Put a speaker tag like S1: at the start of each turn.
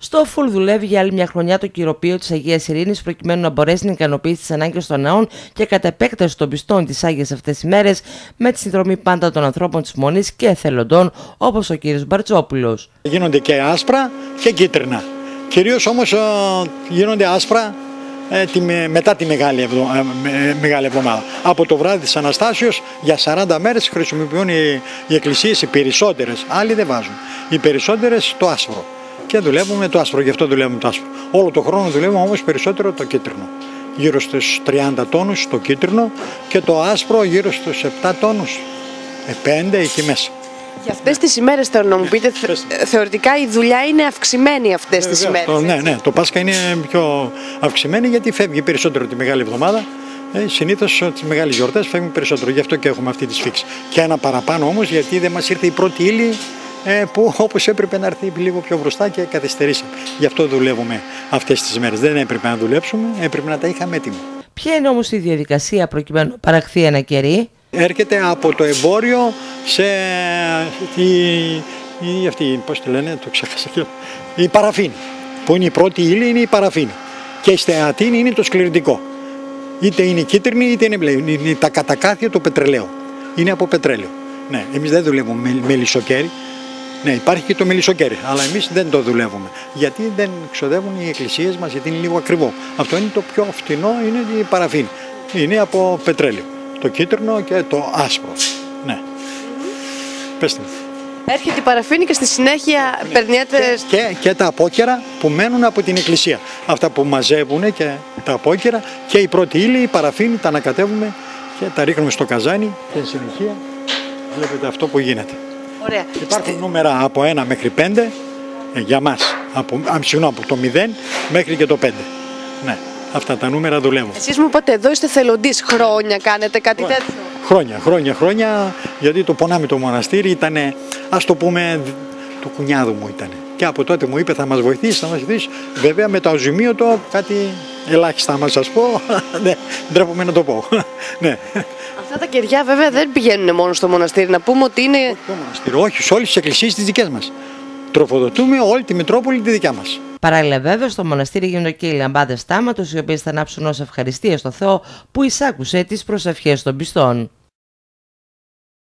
S1: Στο Φουλ δουλεύει για άλλη μια χρονιά το κυροπείο της Αγίας Ειρήνης προκειμένου να μπορέσει να ικανοποιήσει τις ανάγκες των ναών και κατ' επέκταση των πιστών της Άγιας αυτές τις μέρες με τη συνδρομή πάντα των ανθρώπων της Μονής και εθελοντών όπως ο κ. Μπαρτσόπουλο.
S2: Γίνονται και άσπρα και κίτρινα. Κυρίως όμως ε, γίνονται άσπρα ε, τη, μετά τη μεγάλη, ευδο, ε, μεγάλη εβδομάδα. Από το βράδυ της Αναστάσεως για 40 μέρες χρησιμοποιούν οι, οι εκκλησίες οι περισσότερες, άλλοι δεν βάζουν. Οι περισσότερες το άσπρο και δουλεύουμε το άσπρο, γι' αυτό δουλεύουμε το άσπρο. Όλο το χρόνο δουλεύουμε όμως περισσότερο το κίτρινο. Γύρω στους 30 τόνους το κίτρινο και το άσπρο γύρω στους 7 τόνους, 5 ε, εκεί μέσα.
S3: Για αυτές τις ημέρες θέλω να μου πείτε, θεωρητικά η δουλειά είναι αυξημένη αυτές τις ημέρες.
S2: Ναι, ναι, το Πάσχα είναι πιο αυξημένη γιατί φεύγει περισσότερο τη μεγάλη εβδομάδα. Ε, Συνήθως τις μεγάλες γιορτές φεύγουν περισσότερο. Γι' αυτό και έχουμε αυτή τη σφίξη. Και ένα παραπάνω όμως γιατί δεν μας ήρθε η πρώτη ύλη ε, που όπως έπρεπε να έρθει λίγο πιο μπροστά και καθυστερήσαμε. Γι' αυτό δουλεύουμε αυτές τις μέρες. Δεν έπρεπε να δουλέψουμε, έπρεπε να τα είχαμε έτοιμα.
S1: Ποια είναι όμως η διαδικασία προκειμένου να παραχθεί ένα κερί;
S2: Έρχεται από το εμπόριο σε τη, η, αυτή, πώς τη λένε, το ξέχασα και η παραφίνη. Που είναι η πρώτη ύλη, είναι η παραφίνη. Και η στεατίνη είναι το σκληρητικό. Είτε είναι κίτρινη είτε είναι μπλε. Είναι τα κατακάθια του πετρελαίου. Είναι από πετρέλαιο. Ναι, εμείς δεν δουλεύουμε με, με λισοκέρι, ναι, υπάρχει και το μελισσοκέρι, αλλά εμείς δεν το δουλεύουμε. Γιατί δεν ξοδεύουν οι εκκλησίες μας, γιατί είναι λίγο ακριβό. Αυτό είναι το πιο φτηνό, είναι η παραφίνη. Είναι από πετρέλαιο. Το κίτρινο και το άσπρο. Ναι. Πεςτε
S3: Έρχεται η παραφίνη και στη συνέχεια ναι. περνιέται...
S2: Και, και, και, τα απόκαιρα που μένουν από την εκκλησία. Αυτά που μαζεύουν και τα απόκαιρα και η πρώτη ύλη, η παραφίνη, τα ανακατεύουμε και τα ρίχνουμε στο καζάνι και συνεχεία βλέπετε αυτό που γίνεται.
S3: Ωραία.
S2: Υπάρχουν νούμερα από 1 μέχρι 5 ε, για μας. Από, από το 0 μέχρι και το 5. Ναι, αυτά τα νούμερα δουλεύουν.
S3: Εσείς μου είπατε εδώ είστε θελοντής χρόνια, κάνετε κάτι
S2: χρόνια.
S3: τέτοιο.
S2: Χρόνια, χρόνια, χρόνια, γιατί το πονάμε το μοναστήρι ήταν, ας το πούμε, του κουνιάδου μου ήταν. Και από τότε μου είπε θα μας βοηθήσεις, θα μας βοηθήσεις. Βέβαια με το αζημίωτο κάτι ελάχιστα να σας πω, ναι, ντρέπομαι να το πω. ναι.
S3: Αυτά τα κεριά βέβαια δεν πηγαίνουν μόνο στο μοναστήρι. Να πούμε ότι είναι. Όχι
S2: στο μοναστήρι, όχι, σε όλες τις εκκλησίες τις δικές μας. Τροφοδοτούμε όλη τη Μητρόπολη τη δικιά μας.
S1: Παράλληλα, βέβαια, στο μοναστήρι γίνονται και οι λαμπάδες τάματο, οι οποίες θα ανάψουν ως ευχαριστία στο Θεό που εισάκουσε τις προσευχές των πιστών.